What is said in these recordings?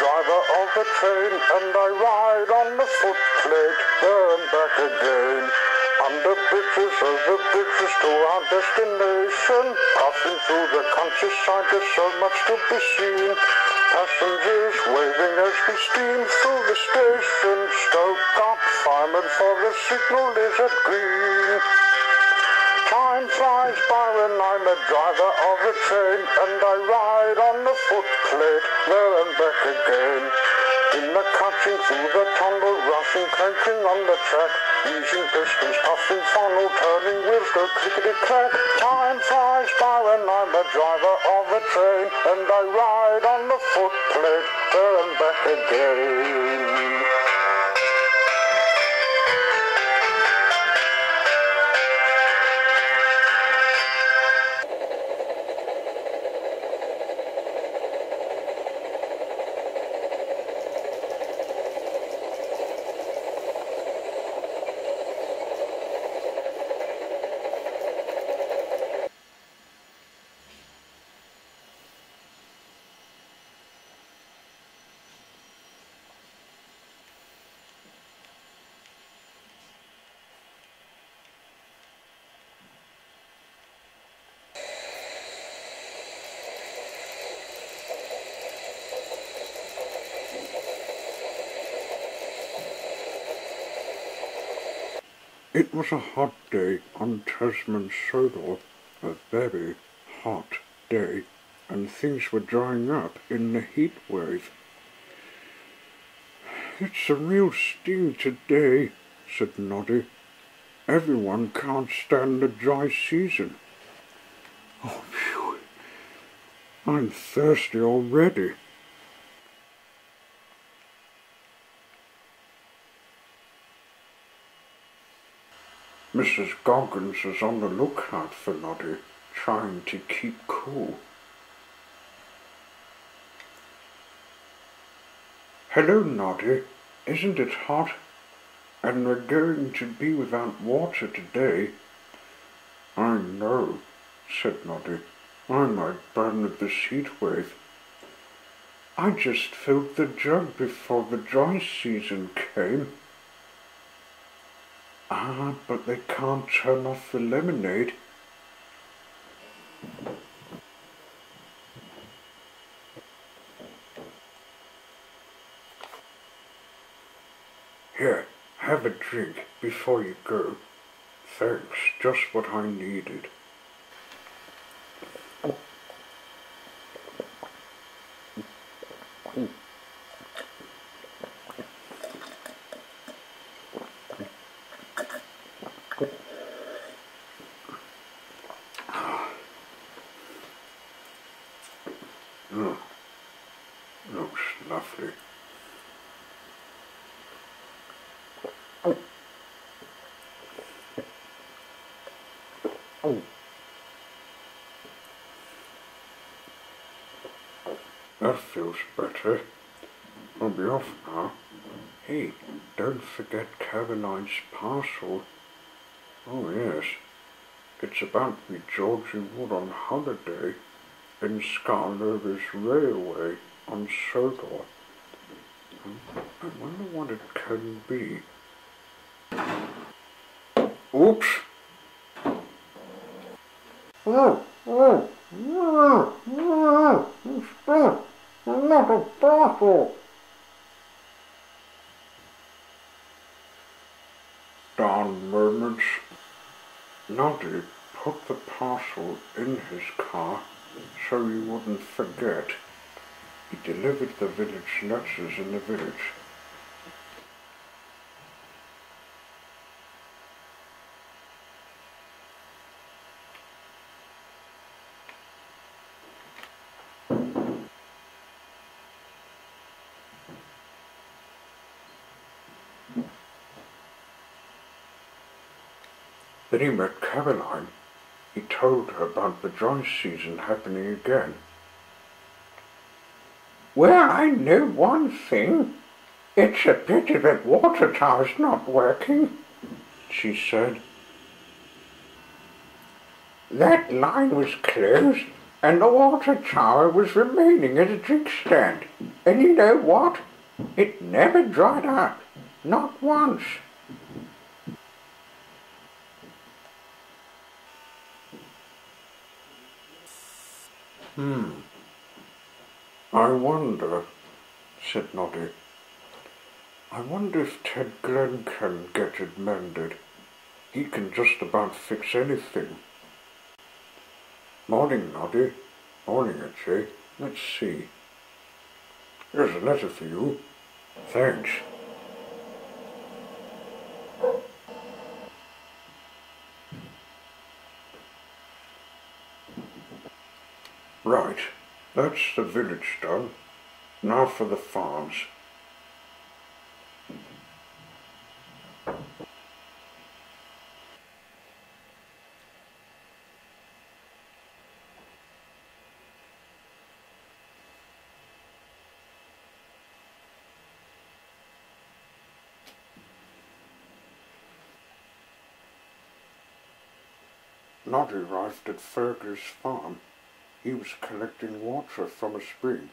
Driver of a train and I ride on the footplate there and back again. Under bridges, over bridges to our destination. Passing through the countryside, there's so much to be seen. Passengers waving as we steam through the station. Stoke up, fireman for the signal is at green. When I'm a driver of a train and I ride on the footplate there and back again. In the cutting through the tunnel, rushing, clanking on the track, using pistons, puffing funnel, turning wheels go clickety clack. Time flies by when I'm a driver of a train and I ride on the footplate there and back again. It was a hot day on Tasman Sodor, a very hot day, and things were drying up in the heat wave. It's a real sting today, said Noddy. Everyone can't stand the dry season. Oh, phew. I'm thirsty already. Mrs. Goggins is on the lookout for Noddy, trying to keep cool. Hello, Noddy. Isn't it hot? And we're going to be without water today. I know, said Noddy. I might burn with this heat wave. I just filled the jug before the dry season came. Ah, but they can't turn off the lemonade. Here, have a drink before you go. Thanks, just what I needed. Mm. Looks lovely. That feels better. I'll be off now. Hey, don't forget Caroline's parcel. Oh yes, it's about the Georgie Wood on holiday in Skarloey's Railway on Sodor. I wonder what it can be. Oops! Oh, oh, oh, oh, stop! I'm not a parcel! Darn moments. Noddy put the parcel in his car so you wouldn't forget. He delivered the village letters in the village. Then he met Caroline. He told her about the dry season happening again. Well, I know one thing. It's a pity that water tower's not working, she said. That line was closed and the water tower was remaining as a drink stand. And you know what? It never dried up. Not once. Hmm. I wonder, said Noddy. I wonder if Ted Glen can get it mended. He can just about fix anything. Morning, Noddy. Morning, Itchy. Let's see. Here's a letter for you. Thanks. Right, that's the village done. Now for the farms. Noddy arrived at Fergus farm. He was collecting water from a spring.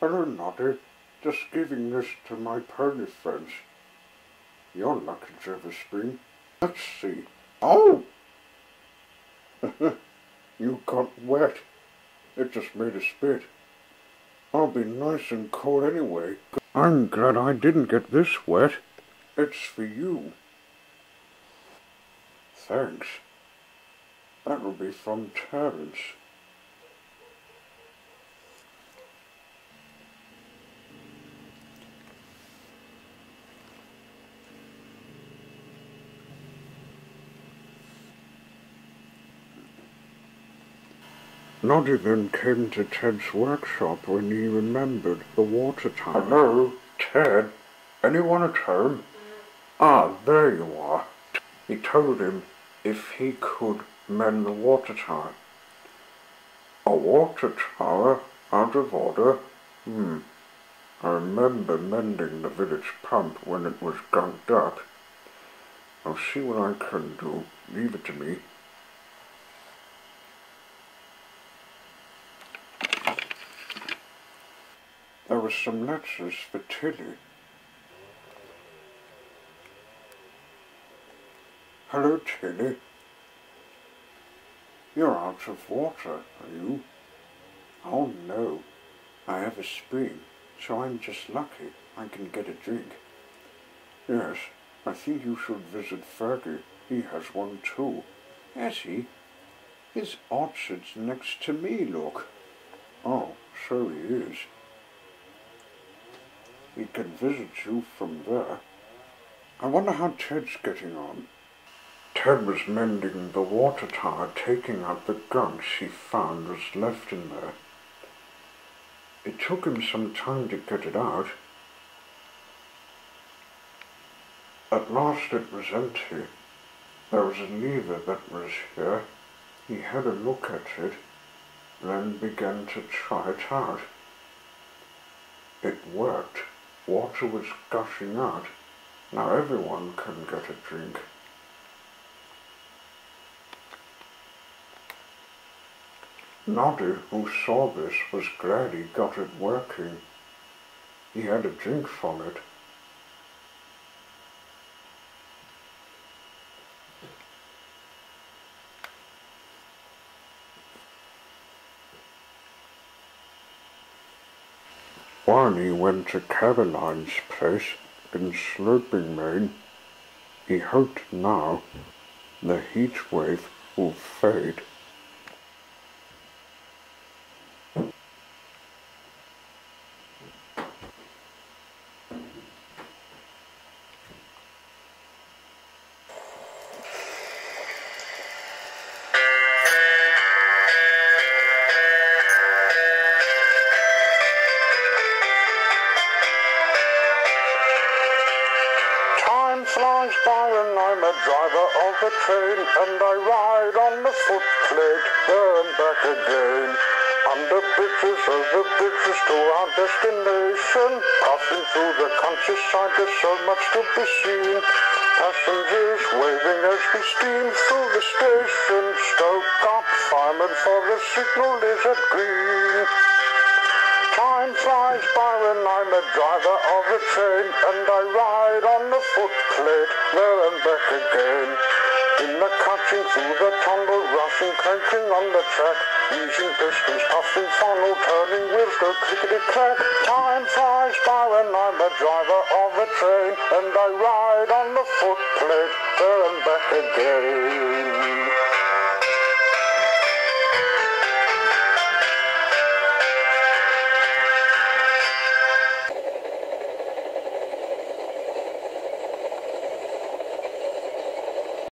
Hello, Noddy. Just giving this to my pony friends. Lucky to have a spring. Let's see. Oh! you got wet. It just made a spit. I'll be nice and cold anyway. I'm glad I didn't get this wet. It's for you. Thanks. That will be from Terence. Then came to Ted's workshop when he remembered the water tower. Hello, Ted. Anyone at home? Ah, there you are. He told him if he could mend the water tower. A water tower out of order? Hmm. I remember mending the village pump when it was gunked up. I'll see what I can do. Leave it to me. Were some letters for Tilly. Hello, Tilly. You're out of water, are you? Oh no, I have a spring, so I'm just lucky I can get a drink. Yes, I think you should visit Fergie. He has one too. Has he? His orchard's next to me, look. Oh, so he is. He can visit you from there. I wonder how Ted's getting on. Ted was mending the water tower, taking out the gunk he found was left in there. It took him some time to get it out. At last it was empty. There was a lever that was here. He had a look at it, then began to try it out. It worked. Water was gushing out. Now everyone can get a drink. Noddy, who saw this, was glad he got it working. He had a drink from it. Barney went to Caroline's place in Sloping Main. He hoped now the heat wave will fade. A driver of a train and I ride on the footplate there and back again. Under bridges, over bridges to our destination. Passing through the countryside, there's so much to be seen. Passengers waving as we steam through the station. Stoke up, fireman for the signal is at green. Time flies by and I'm the driver of a train, and I ride on the footplate, there and back again. In the crunching through the tunnel, rushing, clanking on the track, using pistons, puffing funnel, turning wheels go clickety-clack. Time flies by when I'm a driver of a train, and I ride on the footplate, there and back again.